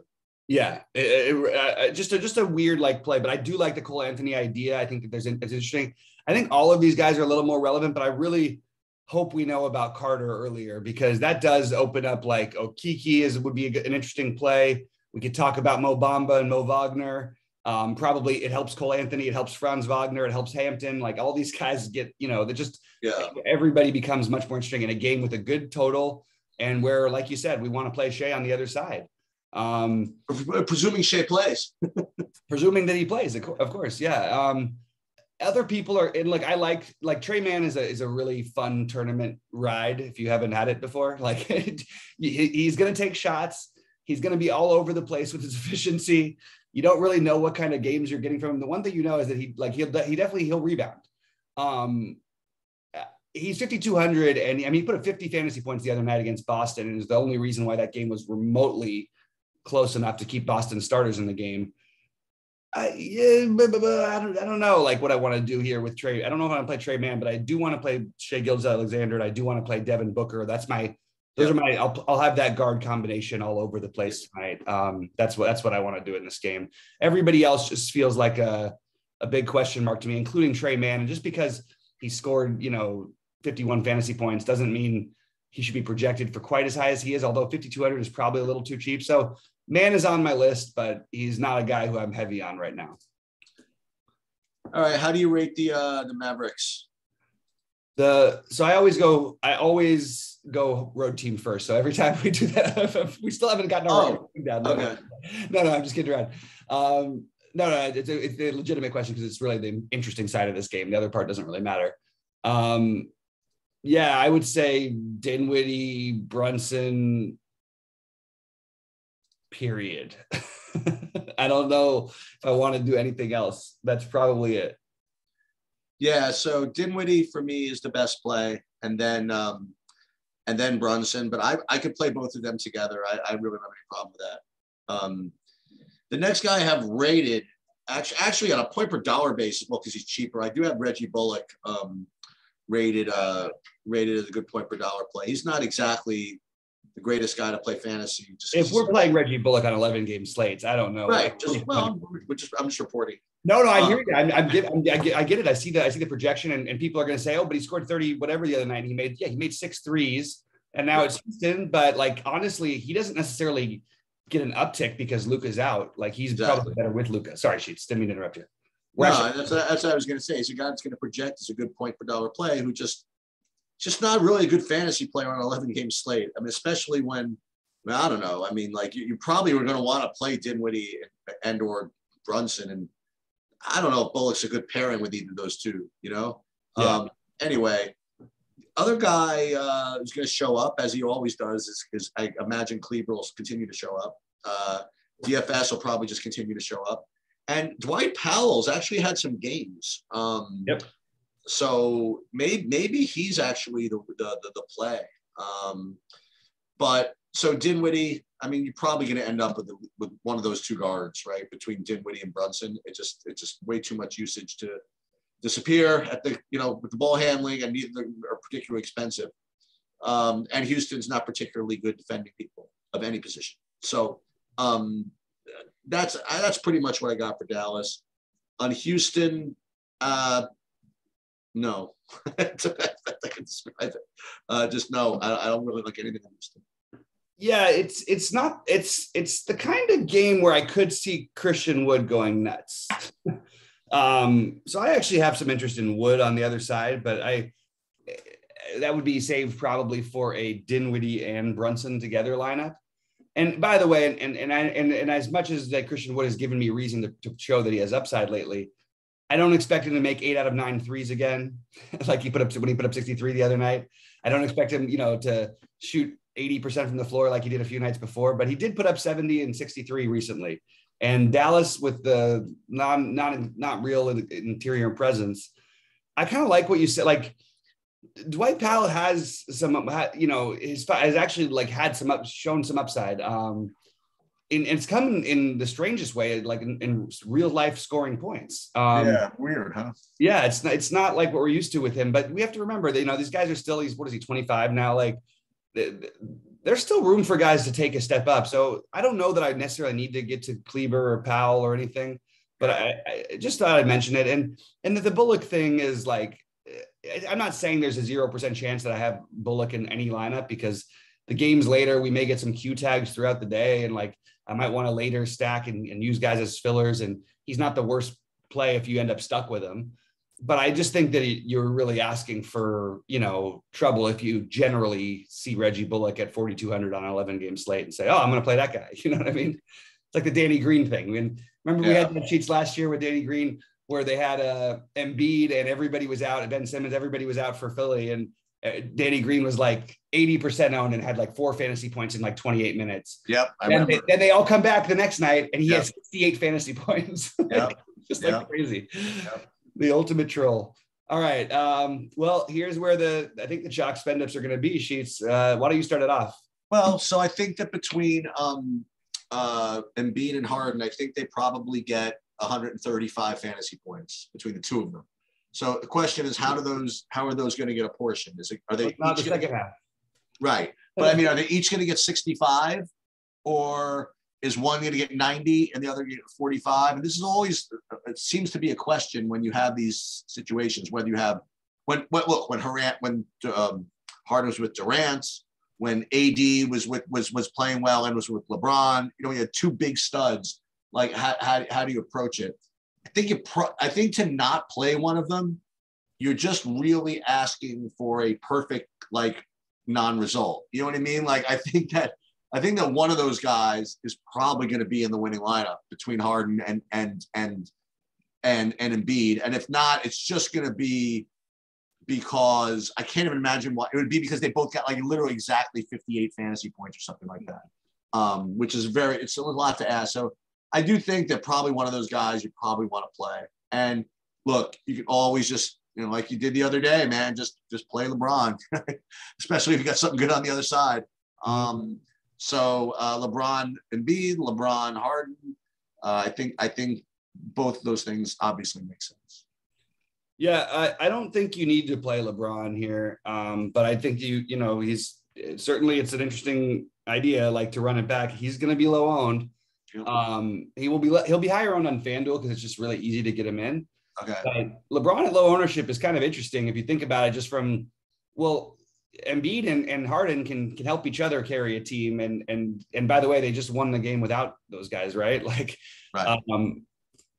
yeah it, it, uh, just a just a weird like play but i do like the cole anthony idea i think that there's it's interesting i think all of these guys are a little more relevant but i really hope we know about carter earlier because that does open up like oh kiki is would be a, an interesting play we could talk about mo bamba and mo wagner um, probably it helps Cole Anthony, it helps Franz Wagner, it helps Hampton. Like all these guys get, you know, they just yeah. everybody becomes much more interesting in a game with a good total and where, like you said, we want to play Shai on the other side. Um, presuming Shai plays, presuming that he plays, of course, yeah. Um, other people are in like I like like Tre Mann is a is a really fun tournament ride if you haven't had it before. Like he's going to take shots. He's going to be all over the place with his efficiency you don't really know what kind of games you're getting from him. The one thing you know is that he like he'll he definitely he'll rebound. Um, he's 5200 and I mean he put up 50 fantasy points the other night against Boston and is the only reason why that game was remotely close enough to keep Boston starters in the game. I, yeah, but, but, but I, don't, I don't know like what I want to do here with Tre. I don't know if I want to play Tre Mann, but I do want to play Shai Gilgeous-Alexander and I do want to play Devin Booker. That's my those are my I'll, I'll have that guard combination all over the place tonight um, that's what that's what i want to do in this game everybody else just feels like a, a big question mark to me including Tre Mann and just because he scored you know 51 fantasy points doesn't mean he should be projected for quite as high as he is although 5200 is probably a little too cheap so Mann is on my list but he's not a guy who i'm heavy on right now all right how do you rate the uh the mavericks the so i always go i always go road team first. So every time we do that, we still haven't gotten our oh, down. No, okay. no, no, I'm just kidding around. Um, no, no, it's a, it's a legitimate question because it's really the interesting side of this game. The other part doesn't really matter. Um, yeah, I would say Dinwiddie, Brunson, period. I don't know if I want to do anything else. That's probably it. Yeah, so Dinwiddie for me is the best play. And then um, and then Brunson. But I, I could play both of them together. I, I really don't have any problem with that. Um, the next guy I have rated, actually, actually on a point per dollar basis, well, because he's cheaper. I do have Reggie Bullock um, rated uh, rated as a good point per dollar play. He's not exactly the greatest guy to play fantasy. if we're playing Reggie Bullock on 11 game slates, I don't know. Right. Just, well, I'm just, I'm just reporting. No, no, I hear um, you. I'm, I'm, get, I'm, I, get, I get it. I see that. I see the projection, and, and people are going to say, "Oh, but he scored 30 whatever the other night." He made, yeah, he made six threes, and now it's Houston. But like honestly, he doesn't necessarily get an uptick because Luka's out. Like he's exactly. probably better with Luca. Sorry, Sheets. Didn't mean to interrupt you. no, that's, that's what I was going to say. He's a guy that's going to project as a good point per dollar play who just just not really a good fantasy player on an 11 game slate. I mean, especially when I, don't know. I mean, like you, you probably were going to want to play Dinwiddie and or Brunson and I don't know if Bullock's a good pairing with either of those two, you know? Yeah. Um, anyway, other guy uh, who's going to show up as he always does is, is I imagine Kleber will continue to show up. Uh, DFS will probably just continue to show up. And Dwight Powell's actually had some games. Um, yep. So maybe maybe he's actually the the, the, the play. Um, but so Dinwiddie, I mean, you're probably going to end up with with one of those two guards, right? Between Dinwiddie and Brunson, it just it's just way too much usage to disappear at the you know with the ball handling, and neither are particularly expensive. Um, and Houston's not particularly good defending people of any position. So um, that's that's pretty much what I got for Dallas. On Houston, uh, no, I can describe it. Uh, just no, I, I don't really like anything. Yeah, it's it's not it's it's the kind of game where I could see Christian Wood going nuts. um, so I actually have some interest in Wood on the other side, but I that would be saved probably for a Dinwiddie and Brunson together lineup. And by the way, and and and, I, and, and as much as that Christian Wood has given me reason to, to show that he has upside lately, I don't expect him to make eight out of nine threes again, like he put up when he put up 63 the other night. I don't expect him, you know, to shoot 80% from the floor like he did a few nights before, but he did put up 70 and 63 recently. And Dallas with the non not not real interior presence, I kind of like what you said. Like Dwight Powell has some, you know, his has actually like had some up, shown some upside. Um, and it's come in the strangest way, like in, in real life scoring points. Um, yeah, weird, huh? Yeah, it's not, it's not like what we're used to with him. But we have to remember that you know these guys are still he's what is he 25 now? Like there's still room for guys to take a step up. So I don't know that I necessarily need to get to Kleber or Powell or anything, but I, I just thought I'd mention it. And and the, the Bullock thing is like I'm not saying there's a zero percent chance that I have Bullock in any lineup because the games later we may get some Q tags throughout the day and like I might want to later stack and, and use guys as fillers and he's not the worst play if you end up stuck with him but I just think that you're really asking for, you know, trouble if you generally see Reggie Bullock at 4,200 on an 11 game slate and say, oh, I'm going to play that guy. You know what I mean? It's like the Danny Green thing. I mean, remember yeah. we had the sheets last year with Danny Green where they had a uh, Embiid and everybody was out, Ben Simmons, everybody was out for Philly. And Danny Green was like 80% owned and had like four fantasy points in like 28 minutes. Yep. and they, then they all come back the next night and he yep. has 68 fantasy points. Yep. Just like crazy. Yep the ultimate troll. All right. Um, well, here's where the I think the chalk spend ups are going to be. Sheets. Uh, why don't you start it off? Well, so I think that between um, uh, Embiid and Harden, I think they probably get 135 fantasy points between the two of them. So the question is, how do those? How are those going to get apportioned? Is it are they not the second half? Right, but I mean, are they each going to get 65, or is one going to get 90 and the other get 45 and this is always it seems to be a question when you have these situations whether you have when, when look when Durant when um, Harden was with Durant when AD was with was was playing well and was with LeBron you know you had two big studs like how, how, how do you approach it I think you pro- I think to not play one of them you're just really asking for a perfect like non-result you know what I mean like I think that I think that one of those guys is probably going to be in the winning lineup between Harden and and and and and Embiid. And if not, it's just going to be because I can't even imagine why it would be because they both got like literally exactly 58 fantasy points or something like that. Um, which is very it's a lot to ask. So I do think that probably one of those guys you probably want to play. And look, you can always just you know, like you did the other day, man, just just play LeBron, especially if you got something good on the other side. Um, so uh, LeBron Embiid, LeBron Harden. Uh, I think I think both of those things obviously make sense. Yeah, I, I don't think you need to play LeBron here, um, but I think you you know he's certainly it's an interesting idea like to run it back. He's going to be low owned. Um, he will be he'll be higher owned on FanDuel because it's just really easy to get him in. Okay. But LeBron at low ownership is kind of interesting if you think about it, just from well, Embiid and, and Harden can can help each other carry a team. And and and by the way, they just won the game without those guys, right? Like, right. um,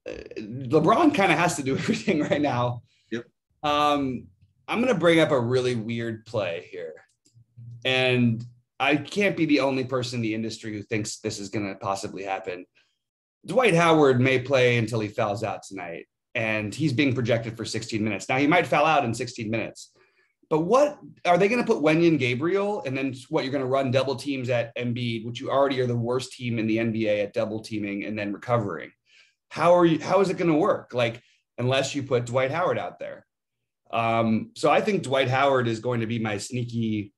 LeBron kind of has to do everything right now. Yep. Um, I'm gonna bring up a really weird play here, and I can't be the only person in the industry who thinks this is gonna possibly happen. Dwight Howard may play until he fouls out tonight. and he's being projected for 16 minutes. Now he might foul out in 16 minutes. But what are they going to put Wenyen Gabriel and then what you're going to run double teams at Embiid, which you already are the worst team in the NBA at double teaming and then recovering? How are you? How is it going to work? Like unless you put Dwight Howard out there. Um, so I think Dwight Howard is going to be my sneaky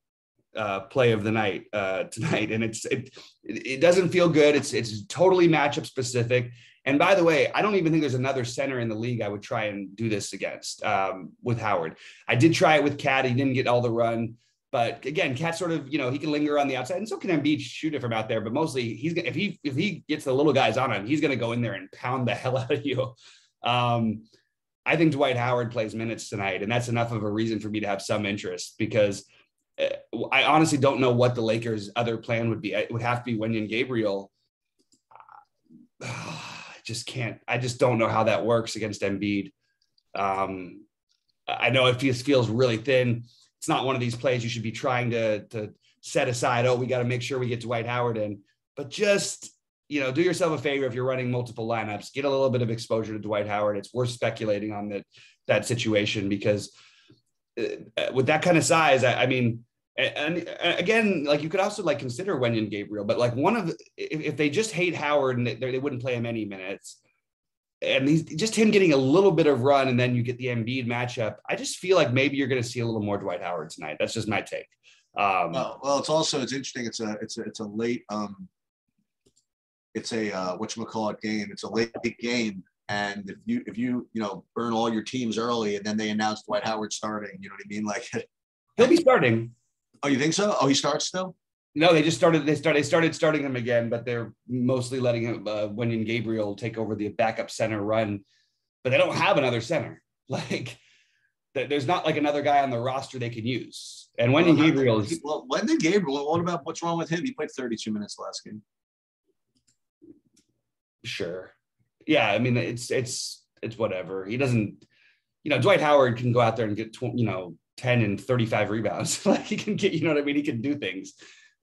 uh, play of the night uh, tonight, and it's it it doesn't feel good. It's it's totally matchup specific. And by the way, I don't even think there's another center in the league I would try and do this against um, with Howard. I did try it with KAT. He didn't get all the run. But again, KAT sort of, you know, he can linger on the outside, and so can Embiid shoot it from out there. But mostly, he's if he if he gets the little guys on him, he's going to go in there and pound the hell out of you. Um, I think Dwight Howard plays minutes tonight, and that's enough of a reason for me to have some interest because I honestly don't know what the Lakers' other plan would be. It would have to be Wenyen Gabriel. I just can't. I just don't know how that works against Embiid. Um, I know it feels feels really thin. It's not one of these plays you should be trying to to set aside. Oh, we got to make sure we get Dwight Howard in. But just you know, do yourself a favor if you're running multiple lineups, get a little bit of exposure to Dwight Howard. It's worth speculating on that that situation because uh, with that kind of size, I, I mean, and, and, again, like you could also like consider Wenyen Gabriel, but like one of if, if they just hate Howard and they, they wouldn't play him any minutes, and he's just him getting a little bit of run, and then you get the Embiid matchup. I just feel like maybe you're going to see a little more Dwight Howard tonight. That's just my take. Um, well, well, it's also it's interesting. It's a it's a it's a late um it's a uh, what you call it game. It's a late game, and if you if you you know burn all your teams early, and then they announce Dwight Howard starting, you know what I mean? Like he'll be starting. Oh, you think so? Oh, he starts still. No, they just started. They started. They started starting him again, but they're mostly letting him uh, Wenyen Gabriel take over the backup center run. But they don't have another center. Like there's not like another guy on the roster they can use. And Wenyen well, Gabriel is. Well, Wenyen Gabriel. What about what's wrong with him? He played 32 minutes last game. Sure. Yeah, I mean it's it's it's whatever. He doesn't you know, Dwight Howard can go out there and get tw- you know 10 and 35 rebounds. like he can get, you know what I mean? He can do things.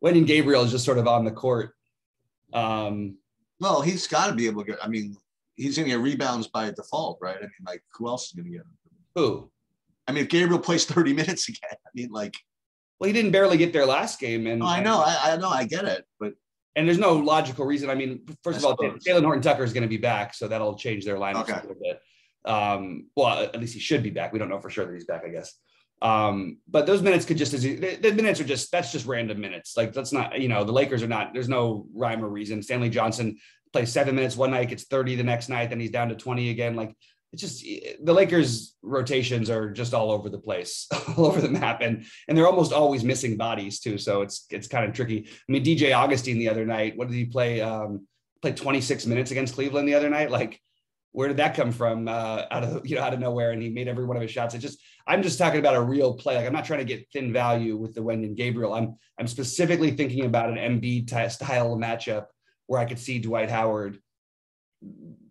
Wenyen Gabriel is just sort of on the court. Um well, he's got to be able to get I mean, he's going to get rebounds by default, right? I mean, like who else is going to get them? Who? I mean, if Gabriel plays 30 minutes again, I mean, like well, he didn't barely get there last game, and oh, I know, I, I know, I get it, but and there's no logical reason. I mean, first I of all, Talen Horton Tucker is going to be back, so that'll change their lineup okay. a little bit. Um, well, at least he should be back. We don't know for sure that he's back, I guess. Um, but those minutes could just as the, the minutes are just that's just random minutes. Like that's not you know the Lakers are not. There's no rhyme or reason. Stanley Johnson plays seven minutes one night, gets 30 the next night, then he's down to 20 again. Like it's just the Lakers rotations are just all over the place, all over the map, and and they're almost always missing bodies too. So it's it's kind of tricky. I mean, DJ Augustin the other night, what did he play? Um, played 26 minutes against Cleveland the other night. Like, where did that come from? Uh, out of you know out of nowhere, and he made every one of his shots. It just I'm just talking about a real play. Like I'm not trying to get thin value with the Wenyen Gabriel. I'm I'm specifically thinking about an Embiid style matchup where I could see Dwight Howard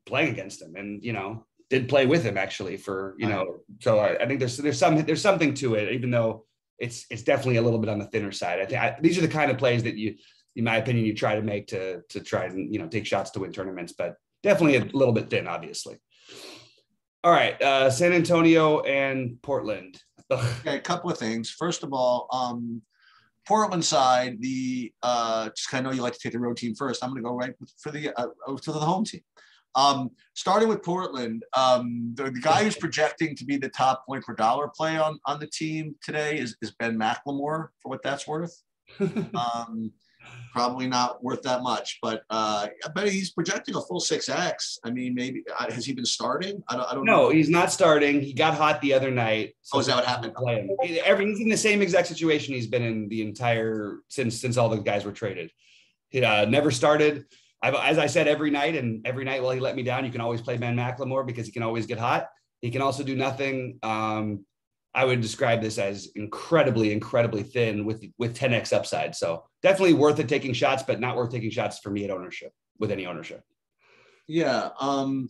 playing against him, and you know did play with him actually for you know. So I, I think there's there's some there's something to it, even though it's it's definitely a little bit on the thinner side. I think I, these are the kind of plays that you, in my opinion, you try to make to to try and you know take shots to win tournaments, but definitely a little bit thin, obviously. All right, uh, San Antonio and Portland. okay, a couple of things. First of all, um, Portland side, the uh, just kind of know you like to take the road team first. I'm going to go right for the uh, to the home team. Um, starting with Portland, um, the, the, guy who's projecting to be the top point per dollar play on, on the team today is, is Ben McLemore, for what that's worth. um, probably not worth that much, but uh, I bet he's projecting a full six X. I mean, maybe uh, has he been starting? I don't, I don't no, know. he's not starting. He got hot the other night. So oh, is that what happened? Playing. Every, he's in the same exact situation he's been in the entire since since all the guys were traded. He uh, never started I've, as I said, every night and every night while he let me down, you can always play Ben McLemore because he can always get hot. He can also do nothing. Um, I would describe this as incredibly, incredibly thin with with 10x upside. So definitely worth it taking shots, but not worth taking shots for me at ownership with any ownership. Yeah. Um,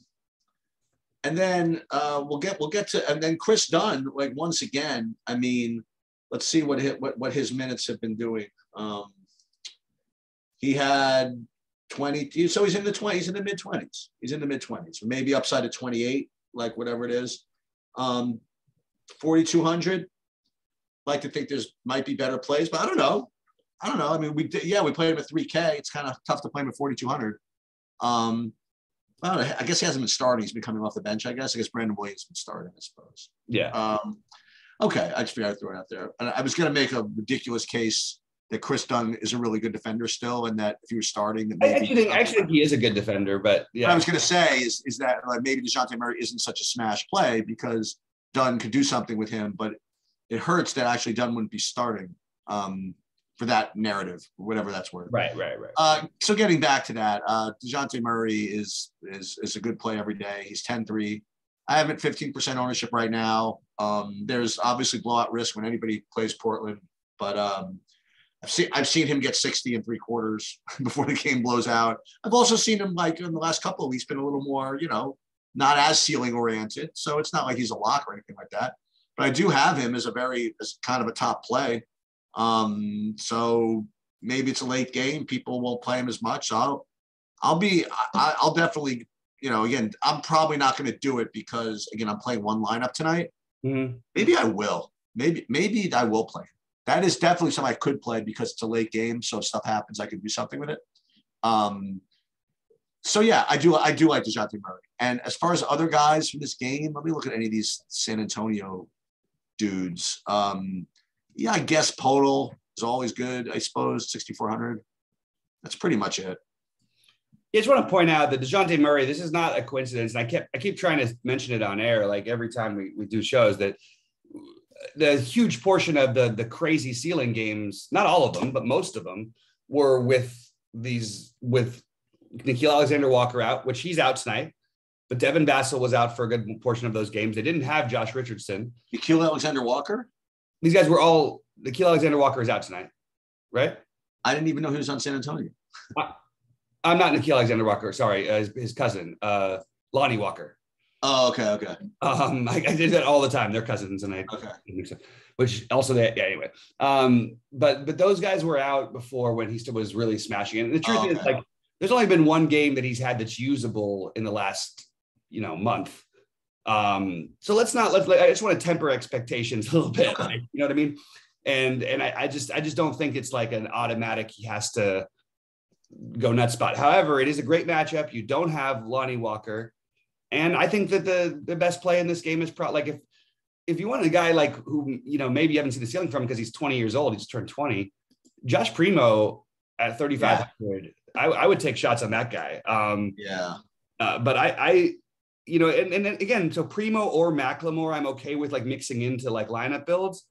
and then uh, we'll get we'll get to and then Chris Dunn. Like once again, I mean, let's see what his, what what his minutes have been doing. Um, he had 20. So he's in the 20s, he's in the mid 20s. He's in the mid 20s, maybe upside of 28 like whatever it is. Um, 4,200. Like to think there's might be better plays, but I don't know. I don't know. I mean, we did, yeah, we played him at 3K. It's kind of tough to play him at 4,200. Um, I, don't know, I guess he hasn't been starting. He's been coming off the bench. I guess. I guess Brandon Williams has been starting. I suppose. Yeah. Um, okay, I just figured I'd throw it out there. I was going to make a ridiculous case that Chris Dunn is a really good defender still, and that if he was starting, that maybe I actually think, I actually think he is a good defender. But yeah, what I was going to say is is that like maybe Dejounte Murray isn't such a smash play because Dunn could do something with him, but it hurts that actually Dunn wouldn't be starting um, for that narrative, whatever that's worth. Right, right, right. Uh, so getting back to that, uh, Dejounte Murray is is is a good play every day. He's 10-3. I have it 15% ownership right now. Um, there's obviously blowout risk when anybody plays Portland, but um, I've seen I've seen him get 60 and three quarters before the game blows out. I've also seen him like in the last couple of weeks been a little more, you know, not as ceiling oriented. So it's not like he's a lock or anything like that. But I do have him as a very as kind of a top play. Um, so maybe it's a late game. People won't play him as much. So I'll I'll be I, I'll definitely you know again I'm probably not going to do it because again I'm playing one lineup tonight. Mm-hmm. Maybe I will. Maybe maybe I will play that is definitely something I could play because it's a late game. So if stuff happens, I could do something with it. Um, so yeah, I do I do like Dejounte Murray. And as far as other guys from this game, let me look at any of these San Antonio dudes. Um, yeah, I guess Poeltl is always good. I suppose 6,400. That's pretty much it. I just want to point out that Dejounte Murray, this is not a coincidence. And I kept I keep trying to mention it on air, like every time we, we do shows that the huge portion of the the crazy ceiling games, not all of them, but most of them, were with these with Nickeil Alexander Walker out, which he's out tonight. But Devin Vassell was out for a good portion of those games. They didn't have Josh Richardson. Nickeil Alexander Walker. These guys were all Nickeil Alexander Walker is out tonight, right? I didn't even know he was on San Antonio. I, am not Nickeil Alexander Walker. Sorry, uh, his, his, cousin, uh, Lonnie Walker. Oh, okay, okay. Um, I, I did that all the time. They're cousins, and I okay. Which also, they, yeah, anyway. Um, but but those guys were out before when he still was really smashing. And the truth oh, okay. is, like, there's only been one game that he's had that's usable in the last, you know, month. Um, so let's not let's. I just want to temper expectations a little bit. Like, you know what I mean? And and I, I just I just don't think it's like an automatic. He has to go nuts spot. However, it is a great matchup. You don't have Lonnie Walker. And I think that the the best play in this game is probably like if if you want a guy like who you know maybe you haven't seen the ceiling from because he's 20 years old, he's turned 20. Josh Primo at 3,500, yeah. I, I, would take shots on that guy. Um, yeah. Uh, but I, I, you know, and, and again, so Primo or Mclemore, I'm okay with like mixing into like lineup builds.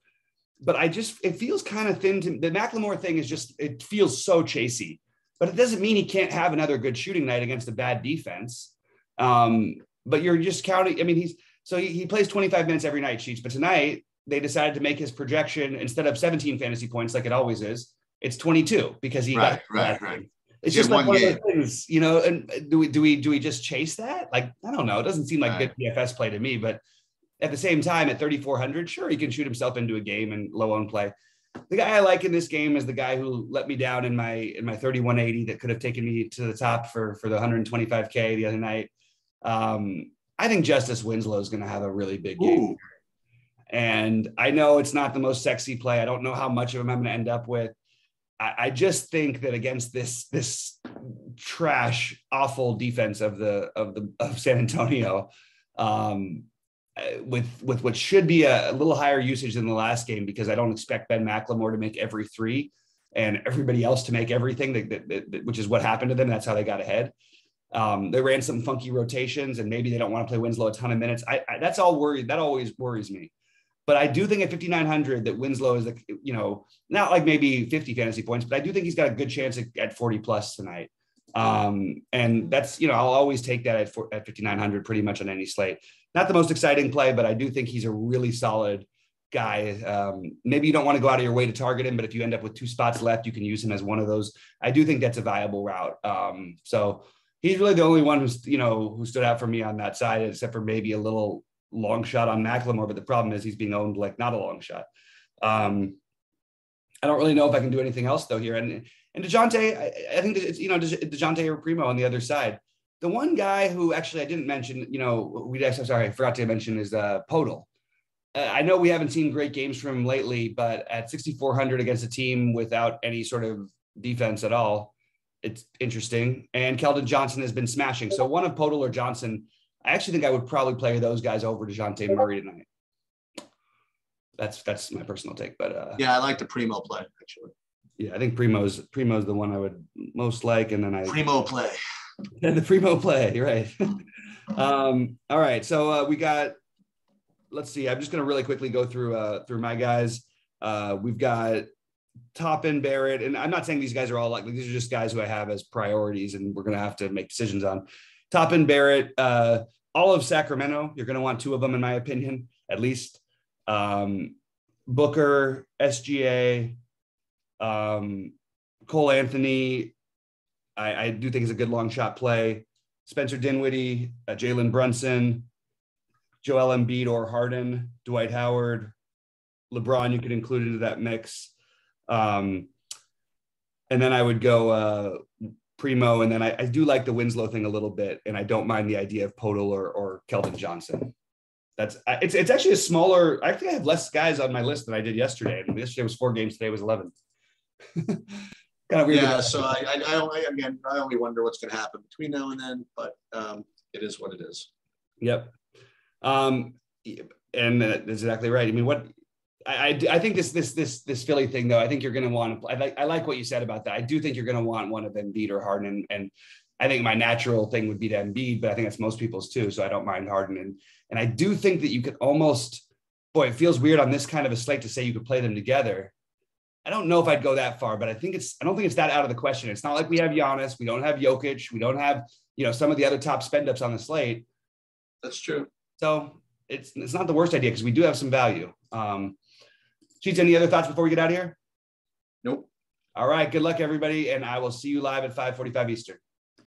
But I just it feels kind of thin to the Mclemore thing is just it feels so chasey, but it doesn't mean he can't have another good shooting night against a bad defense. Um, but you're just counting. I mean, he's so he, he plays 25 minutes every night, Sheets. But tonight they decided to make his projection instead of 17 fantasy points like it always is, it's 22 because he right, got right, right. It's just like one, one of those things, you know. And do we do we do we just chase that? Like I don't know. It doesn't seem like good DFS play to me. But at the same time, at 3,400, sure he can shoot himself into a game and low on play. The guy I like in this game is the guy who let me down in my in my 3180 that could have taken me to the top for for the 125k the other night. Um, I think Justice Winslow is going to have a really big game. Ooh. And I know it's not the most sexy play. I don't know how much of him I'm going to end up with. I, I just think that against this this trash, awful defense of the of the of San Antonio, um, uh, with with what should be a, a, little higher usage than the last game because I don't expect Ben McLemore to make every three and everybody else to make everything, that, that, that, which is what happened to them. That's how they got ahead. Um, they ran some funky rotations, and maybe they don't want to play Winslow a ton of minutes. I, I that's all worried. That always worries me. But I do think at 5,900 that Winslow is you know, not like maybe 50 fantasy points, but I do think he's got a good chance at, at 40 plus tonight. Um, and that's, you know, I'll always take that at, at 5,900 pretty much on any slate. Not the most exciting play, but I do think he's a really solid guy. Um, maybe you don't want to go out of your way to target him, but if you end up with two spots left, you can use him as one of those. I do think that's a viable route. Um, so he's really the only one who's you know who stood out for me on that side, except for maybe a little long shot on McLemore, But the problem is he's being owned like not a long shot. Um, I don't really know if I can do anything else though here. And and Dejounte, I, I think it's you know Dejounte or Primo on the other side. the one guy who actually I didn't mention, you know, we actually sorry, I forgot to mention is uh, Poeltl. Uh, I know we haven't seen great games from him lately, but at 6,400 against a team without any sort of defense at all, it's interesting. And Keldon Johnson has been smashing. So one of Poeltl or Johnson, I actually think I would probably play those guys over Dejounte Murray tonight. That's that's my personal take, but uh, yeah, I like the Primo play actually. Yeah, I think Primo's Primo's the one I would most like, and then I Primo play. And the Primo play, right? um, all right, so uh, we got. Let's see. I'm just going to really quickly go through uh, through my guys. Uh, we've got Toppin Barrett, and I'm not saying these guys are all like, like these are just guys who I have as priorities, and we're going to have to make decisions on. Toppin Barrett, uh, all of Sacramento. You're going to want two of them, in my opinion, at least. Um, Booker, SGA, um, Cole Anthony, I, I, do think is a good long shot play. Spencer Dinwiddie, uh, Jalen Brunson, Joel Embiid or Harden, Dwight Howard, LeBron, you could include into that mix. Um, and then I would go uh, Primo, and then I, I, do like the Winslow thing a little bit, and I don't mind the idea of Poeltl or, or Keldon Johnson. That's it's it's actually a smaller. I think I have less guys on my list than I did yesterday. I mean, yesterday was four games, today was eleven. kind of weird. Yeah, so I, I, I, again, I only wonder what's going to happen between now and then, but um, it is what it is. Yep. Um, and that's exactly right. I mean, what I, I, I, think this this this this Philly thing though. I think you're going to want to. I like I like what you said about that. I do think you're going to want one of them beat or Harden, and, and I think my natural thing would be to Embiid, but I think that's most people's too. So I don't mind Harden, and and I do think that you could almost. Boy, it feels weird on this kind of a slate to say you could play them together. I don't know if I'd go that far, but I think it's I don't think it's that out of the question. It's not like we have Giannis, we don't have Jokic, we don't have you know some of the other top spend ups on the slate. That's true. So it's it's not the worst idea because we do have some value. Um, Sheets, any other thoughts before we get out of here? Nope. All right. Good luck, everybody, and I will see you live at 5:45 Eastern.